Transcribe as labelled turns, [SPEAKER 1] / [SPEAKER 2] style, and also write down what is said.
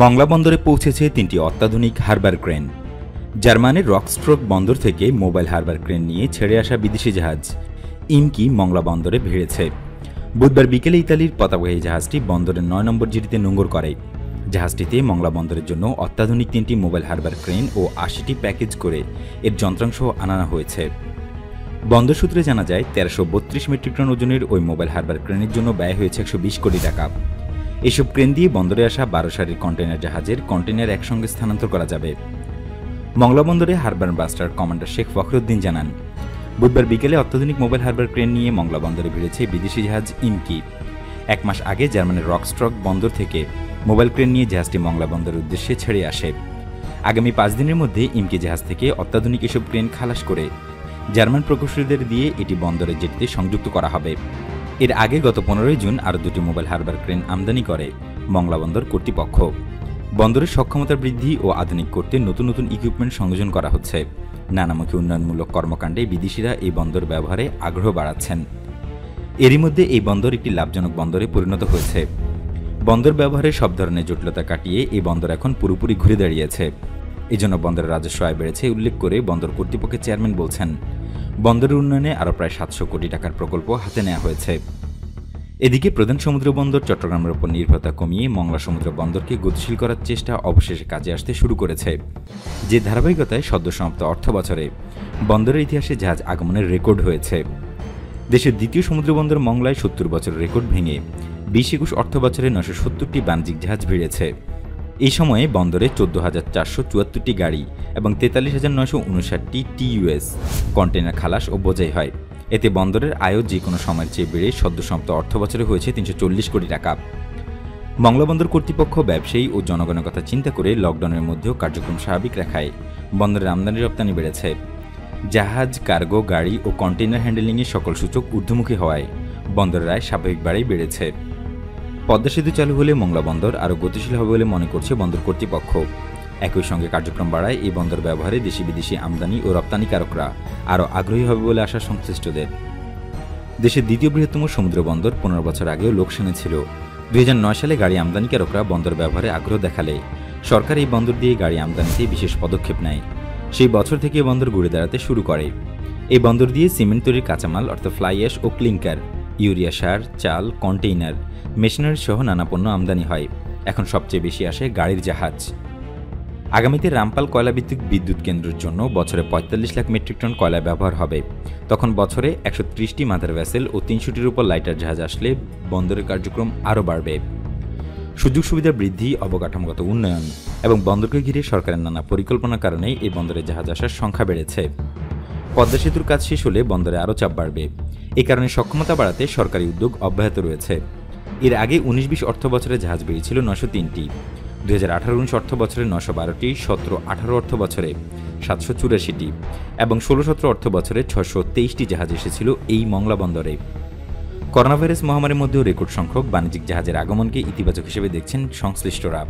[SPEAKER 1] মংলা বন্দরে পৌঁছেছে তিনটি অত্যাধুনিক হারবার ক্রেন। জার্মানির রকস্ট্রোক বন্দর থেকে মোবাইল হারবার ক্রেন নিয়ে ছেড়ে আসা বিদেশি জাহাজ ইমকি মংলা বন্দরে ভিড়েছে। বুধবার বিকেলে ইতালির পতাকাবাহী জাহাজটি বন্দরের নয় নম্বর জিটিতে নোঙর করে। জাহাজটিতে মংলা বন্দরের জন্য অত্যাধুনিক তিনটি মোবাইল হারবার ক্রেন ও আশিটি প্যাকেজ করে এর যন্ত্রাংশ আনানো হয়েছে। বন্দর সূত্রে জানা যায়, তেরোশো বত্রিশ মেট্রিক টন ওজনের ওই মোবাইল হারবার ক্রেনের জন্য ব্যয় হয়েছে একশো বিশ কোটি টাকা। এসব ক্রেন দিয়ে বন্দরে আসা বারো সারির কন্টেনার জাহাজের কন্টেনার একসঙ্গে স্থানান্তর করা যাবে। মংলা বন্দরে harbour master commander Sheikh Fakhruddin জানান, বুধবার বিকেলে অত্যাধুনিক মোবাইল হারবার ক্রেন নিয়ে মংলা বন্দরে ভিড়েছে বিদেশি জাহাজ ইমকি। এক মাস আগে জার্মানির রকস্ট্রক বন্দর থেকে মোবাইল ক্রেন নিয়ে জাহাজটি মংলা বন্দরের উদ্দেশ্যে ছেড়ে আসে। আগামী পাঁচ দিনের মধ্যে ইমকি জাহাজ থেকে অত্যাধুনিক এসব ক্রেন খালাস করে জার্মান প্রকৌশলীদের দিয়ে এটি বন্দরের জেটিতে সংযুক্ত করা হবে। এর আগে গত পনেরোই জুন আরও দুটি মোবাইল হারবার ক্রেন আমদানি করে মংলা বন্দর কর্তৃপক্ষ। বন্দরের সক্ষমতা বৃদ্ধি ও আধুনিক করতে নতুন নতুন ইকুইপমেন্ট সংযোজন করা হচ্ছে। নানামুখী উন্নয়নমূলক কর্মকাণ্ডে বিদেশিরা এই বন্দর ব্যবহারে আগ্রহ বাড়াচ্ছেন। এরই মধ্যে এই বন্দর একটি লাভজনক বন্দরে পরিণত হয়েছে। বন্দর ব্যবহারে সব ধরনের জটিলতা কাটিয়ে এই বন্দর এখন পুরোপুরি ঘুরে দাঁড়িয়েছে। এজন্য বন্দরের রাজস্ব আয় বেড়েছে, উল্লেখ করে বন্দর কর্তৃপক্ষের চেয়ারম্যান বলছেন। বন্দরের উন্নয়নে আরও প্রায় সাতশো কোটি টাকার প্রকল্প হাতে নেওয়া হয়েছে। এদিকে প্রধান সমুদ্র বন্দর চট্টগ্রামের উপর নির্ভরতা কমিয়ে মংলা সমুদ্র বন্দরকে গতিশীল করার চেষ্টা অবশেষে কাজে আসতে শুরু করেছে। যে ধারাবাহিকতায় সদ্য সমাপ্ত অর্থ বছরে বন্দরের ইতিহাসে জাহাজ আগমনের রেকর্ড হয়েছে। দেশের দ্বিতীয় সমুদ্র বন্দর মংলায় সত্তর বছরের রেকর্ড ভেঙে বিশ একুশ অর্থ বছরে নশো সত্তরটি বাণিজ্যিক জাহাজ ভিড়েছে। এই সময়ে বন্দরে চোদ্দ হাজার চারশো চুয়াত্তরটি গাড়ি এবং তেতাল্লিশ হাজার নয়শো উনষাটটি টিইউএস কন্টেনার খালাস ও বোঝাই হয়। এতে বন্দরের আয়ও যে কোনো সময়ের চেয়ে বেড়ে সদ্য সমাপ্ত অর্থ বছরে হয়েছে তিনশো চল্লিশ কোটি টাকা। মংলা বন্দর কর্তৃপক্ষ, ব্যবসায়ী ও জনগণের কথা চিন্তা করে লকডাউনের মধ্যেও কার্যক্রম স্বাভাবিক রাখায় বন্দরের আমদানি রপ্তানি বেড়েছে। জাহাজ, কার্গো, গাড়ি ও কন্টেইনার হ্যান্ডেলিংয়ের সকল সূচক ঊর্ধ্বমুখী হওয়ায় বন্দরের আয় স্বাভাবিকভাবেই বেড়েছে। পদ্মা সেতু চালু হলে মংলা বন্দর আরও গতিশীল হবে বলে মনে করছে বন্দর কর্তৃপক্ষ। একই সঙ্গে কার্যক্রম বাড়ায় এই বন্দর ব্যবহারে দেশি বিদেশি আমদানি ও রপ্তানিকারকরা আরও আগ্রহী হবে বলে আশা সংশ্লিষ্টদের। দেশের দ্বিতীয় বৃহত্তম সমুদ্র বন্দর পনেরো বছর আগেও লোকসানে ছিল। দুই হাজার নয় সালে গাড়ি আমদানিকারকরা বন্দর ব্যবহারে আগ্রহ দেখালে। সরকার এই বন্দর দিয়ে গাড়ি আমদানিতে বিশেষ পদক্ষেপ নেয়। সেই বছর থেকে বন্দর ঘুরে দাঁড়াতে শুরু করে। এই বন্দর দিয়ে সিমেন্ট তৈরির কাঁচামাল অর্থাৎ ফ্লাই অ্যাশ ও ক্লিংকার ইউরিয়া সার, চাল, কন্টেইনার, মেশিনারি সহ নানা পণ্য আমদানি হয়। এখন সবচেয়ে বেশি আসে গাড়ির জাহাজ। আগামীতে রামপাল কয়লা ভিত্তিক বিদ্যুৎ কেন্দ্রের জন্য বছরে পঁয়তাল্লিশ লাখ মেট্রিক টন কয়লা ব্যবহার হবে। তখন বছরে একশো ত্রিশটি মাদার ভ্যাসেল ও তিনশোটির উপর লাইটার জাহাজ আসলে বন্দরের কার্যক্রম আরও বাড়বে। সুযোগ সুবিধা বৃদ্ধি, অবকাঠামোগত উন্নয়ন এবং বন্দরকে ঘিরে সরকারের নানা পরিকল্পনার কারণে এই বন্দরে জাহাজ আসার সংখ্যা বেড়েছে। পদ্মা সেতুর কাজ শেষ হলে বন্দরে আরও চাপ বাড়বে। এ কারণে সক্ষমতা বাড়াতে সরকারি উদ্যোগ অব্যাহত রয়েছে। এর আগে উনিশ বিশ অর্থ বছরে জাহাজ বেরিয়েছিল নশো তিনটি। দুই হাজার আঠারো উনিশ অর্থ বছরে নশো বারোটি সতেরো আঠারো অর্থ বছরে সাতশো চুরাশিটি এবং ষোলো সতেরো অর্থ বছরে ছশো তেইশটি জাহাজ এসেছিল এই মংলা বন্দরে। করোনা ভাইরাস মহামারীর মধ্যেও রেকর্ড সংখ্যক বাণিজ্যিক জাহাজের আগমনকে ইতিবাচক হিসেবে দেখছেন সংশ্লিষ্টরা।